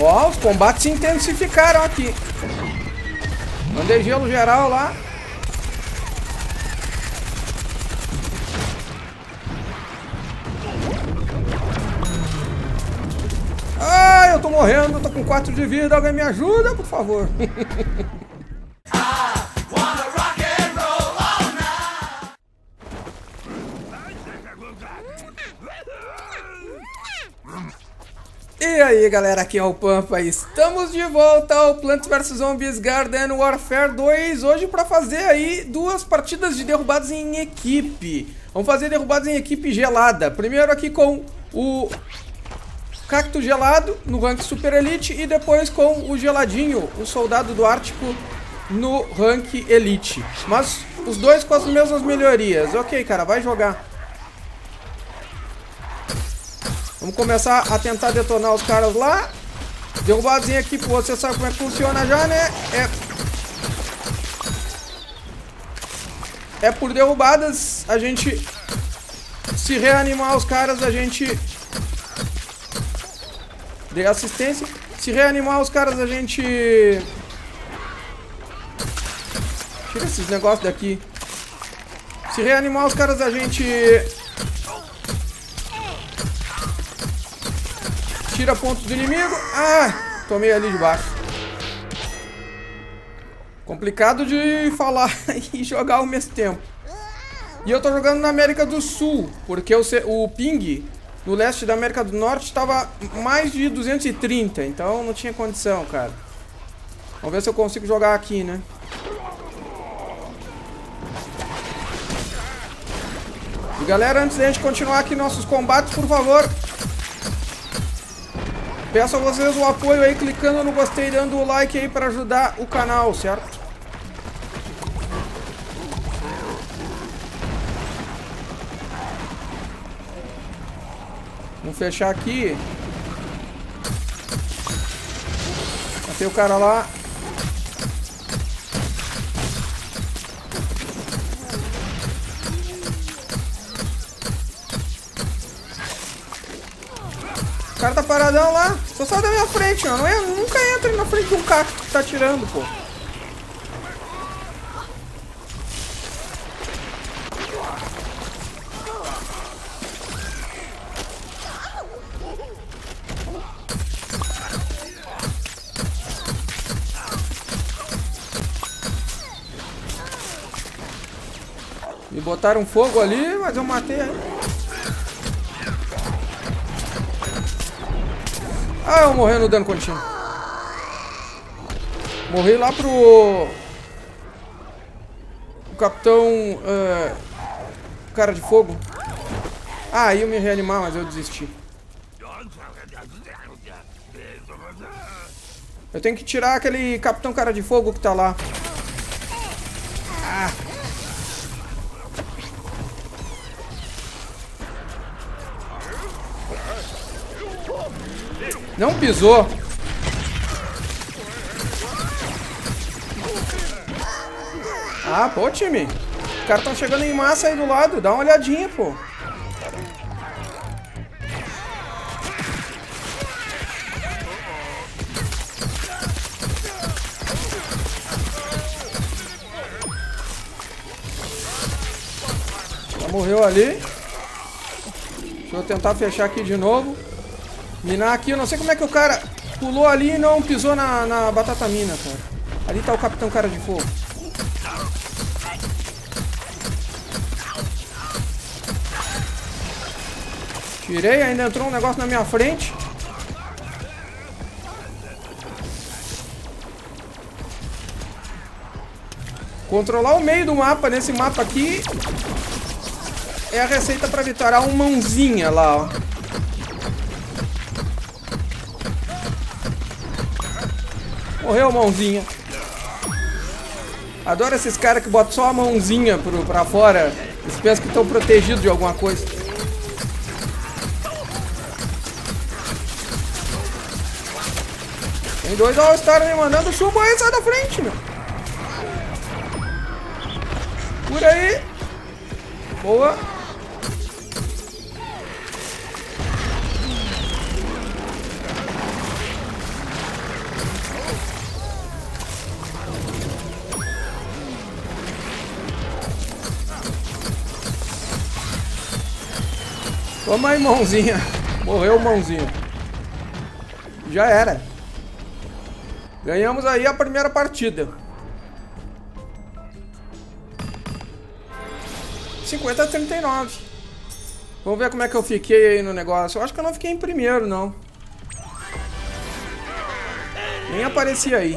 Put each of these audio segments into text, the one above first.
Ó, os combates se intensificaram aqui. Mandei gelo geral lá. Ai, eu tô morrendo, tô com 4 de vida. Alguém me ajuda, por favor. aí galera, aqui é o Pampa. Estamos de volta ao Plants vs Zombies Garden Warfare 2 Hoje para fazer aí duas partidas de derrubados em equipe. Vamos fazer derrubados em equipe gelada. Primeiro aqui com o Cacto Gelado no rank Super Elite E depois com o Geladinho, o Soldado do Ártico no rank Elite. Mas os dois com as mesmas melhorias. Ok cara, vai jogar Vamos começar a tentar detonar os caras lá. Derrubados em equipe, você sabe como é que funciona já, né? É... É por derrubadas, a gente... Se reanimar os caras, a gente... Dê assistência. Se reanimar os caras, a gente... Tira esses negócios daqui. Se reanimar os caras, a gente... Tira pontos do inimigo. Ah, tomei ali de baixo. Complicado de falar e jogar ao mesmo tempo. E eu tô jogando na América do Sul, porque o, o ping no leste da América do Norte estava mais de 230, então não tinha condição, cara. Vamos ver se eu consigo jogar aqui, né? E galera, antes da gente continuar aqui nossos combates, por favor, Peço a vocês o apoio aí, clicando no gostei dando o like aí para ajudar o canal, certo? Vamos fechar aqui. Matei o cara lá. O cara tá paradão lá. Só sai da minha frente, ó. Não é, nunca entra na frente de um cacto que tá atirando, pô. Me botaram fogo ali, mas eu matei aí. Ah, eu morrendo no dano. Morri lá pro... O capitão... Uh... Cara de fogo. Ah, ia me reanimar, mas eu desisti. Eu tenho que tirar aquele capitão cara de fogo que tá lá. Ah. Não pisou. Ah, pô, time. Os caras estão chegando em massa aí do lado. Dá uma olhadinha, pô. Já morreu ali. Deixa eu tentar fechar aqui de novo. Minar aqui, eu não sei como é que o cara pulou ali e não pisou na, na batata mina, cara. Ali tá o capitão cara de fogo. Tirei, ainda entrou um negócio na minha frente. Controlar o meio do mapa, nesse mapa aqui, é a receita pra vitória. Um mãozinha lá, ó. Morreu, mãozinha. Adoro esses caras que botam só a mãozinha pro, pra fora. Eles pensam que estão protegidos de alguma coisa. Tem dois All-Star me mandando chumbo aí, sai da frente, meu. Por aí. Boa. Toma aí, mãozinha. Morreu, mãozinha. Já era. Ganhamos aí a primeira partida. 50 a 39. Vamos ver como é que eu fiquei aí no negócio. Eu acho que eu não fiquei em primeiro, não. Nem aparecia aí.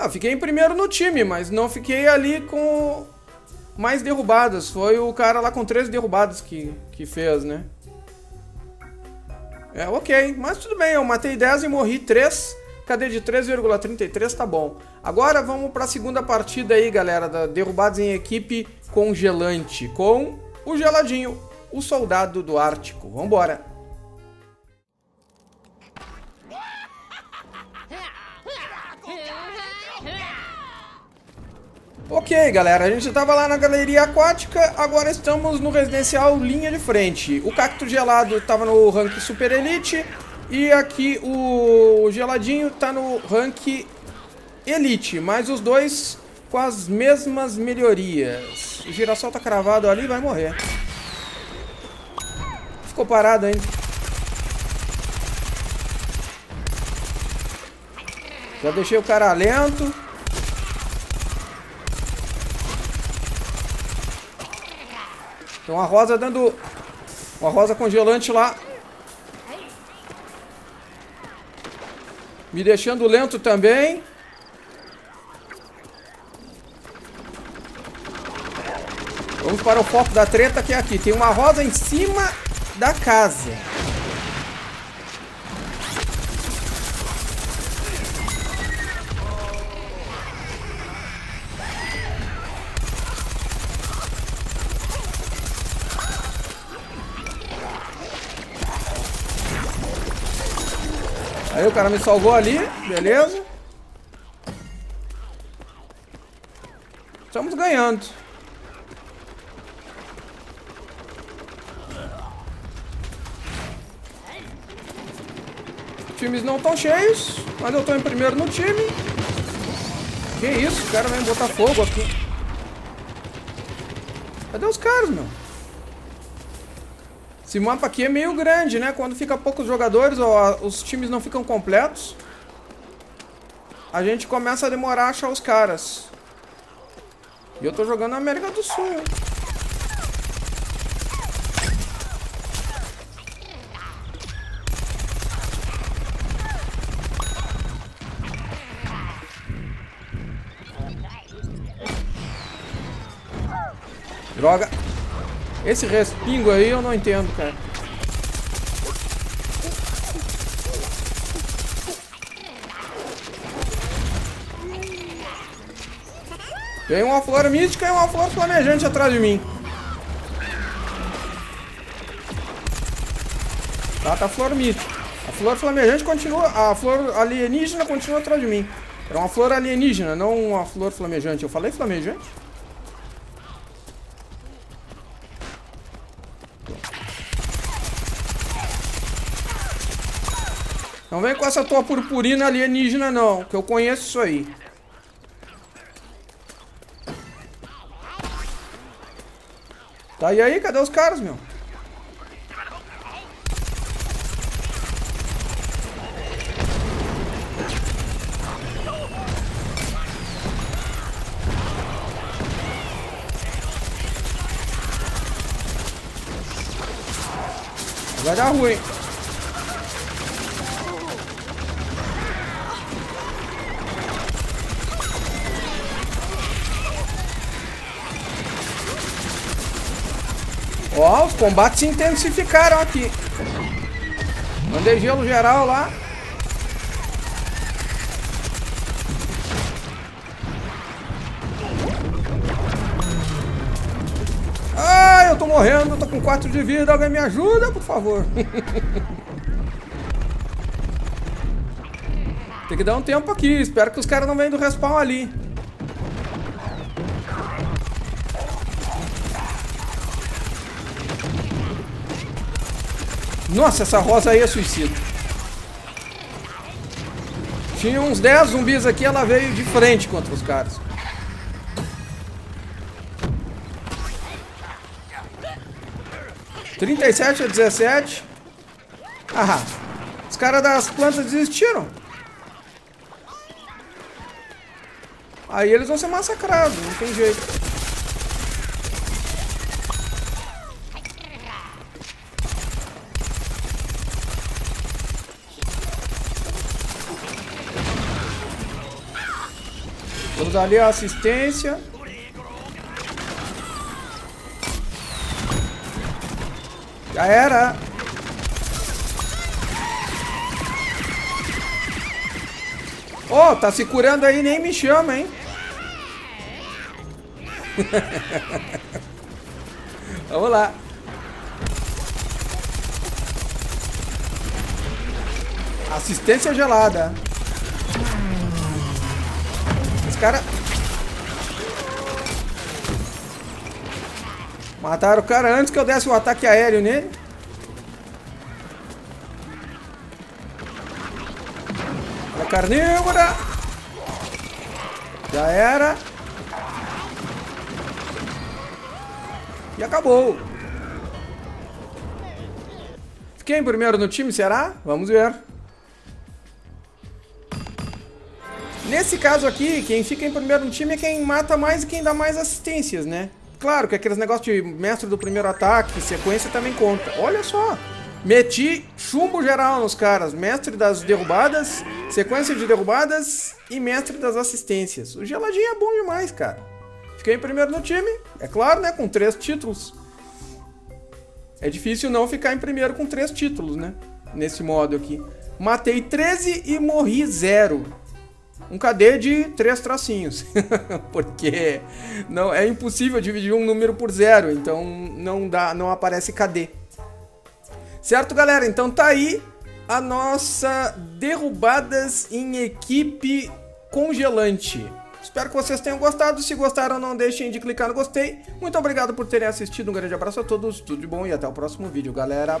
Ah, fiquei em primeiro no time, mas não fiquei ali com mais derrubadas. Foi o cara lá com 13 derrubadas que, que fez, né? É, ok. Mas tudo bem, eu matei 10 e morri 3. KD de 3,33 tá bom. Agora vamos para a segunda partida aí, galera, da derrubados em equipe congelante. Com o geladinho, o soldado do Ártico. Vambora. Ok, galera, a gente estava lá na galeria aquática, agora estamos no residencial linha de frente. O cacto gelado estava no rank super elite e aqui o geladinho está no rank elite, mas os dois com as mesmas melhorias. O girassol tá cravado ali vai morrer. Ficou parado ainda. Já deixei o cara lento. Tem uma rosa dando... Uma rosa congelante lá. Me deixando lento também. Vamos para o foco da treta que é aqui. Tem uma rosa em cima da casa. Aí o cara me salvou ali, beleza. Estamos ganhando. Times não estão cheios, mas eu estou em primeiro no time. Que isso, o cara vai botar fogo aqui. Cadê os caras, meu? Esse mapa aqui é meio grande, né? Quando fica poucos jogadores ou os times não ficam completos, a gente começa a demorar a achar os caras. E eu tô jogando na América do Sul. Droga. Esse respingo aí eu não entendo, cara. Tem uma flor mística e uma flor flamejante atrás de mim. Tá, tá flor mística. A flor flamejante continua... A flor alienígena continua atrás de mim. Era uma flor alienígena, não uma flor flamejante. Eu falei flamejante? Não vem com essa tua purpurina alienígena não, que eu conheço isso aí. Tá, e aí? Cadê os caras, meu? Vai dar ruim. Os combates se intensificaram aqui. Mandei gelo geral lá. Ah, eu tô morrendo, tô com 4 de vida. Alguém me ajuda, por favor. Tem que dar um tempo aqui. Espero que os caras não venham do respawn ali. Nossa, essa rosa aí é suicida. Tinha uns 10 zumbis aqui, ela veio de frente contra os caras. Trinta e sete a dezessete. Ah, os caras das plantas desistiram. Aí eles vão ser massacrados, não tem jeito. Vamos ali a assistência. Já era. Ó, oh, tá se curando aí, nem me chama, hein? Vamos lá. Assistência gelada. Os caras... Mataram o cara antes que eu desse o ataque aéreo nele. A carnívora. Já era. E acabou. Fiquei em primeiro no time, será? Vamos ver. Nesse caso aqui, quem fica em primeiro no time é quem mata mais e quem dá mais assistências, né? Claro que aqueles negócios de mestre do primeiro ataque, sequência também conta. Olha só, meti chumbo geral nos caras. Mestre das derrubadas, sequência de derrubadas e mestre das assistências. O geladinho é bom demais, cara. Fiquei em primeiro no time, é claro, né? Com três títulos. É difícil não ficar em primeiro com três títulos, né? Nesse modo aqui. Matei 13 e morri zero. Um KD de três tracinhos. Porque não é impossível dividir um número por zero. Então não, dá, não aparece KD. Certo, galera? Então tá aí a nossa derrubadas em equipe congelante. Espero que vocês tenham gostado. Se gostaram, não deixem de clicar no gostei. Muito obrigado por terem assistido. Um grande abraço a todos. Tudo de bom e até o próximo vídeo, galera.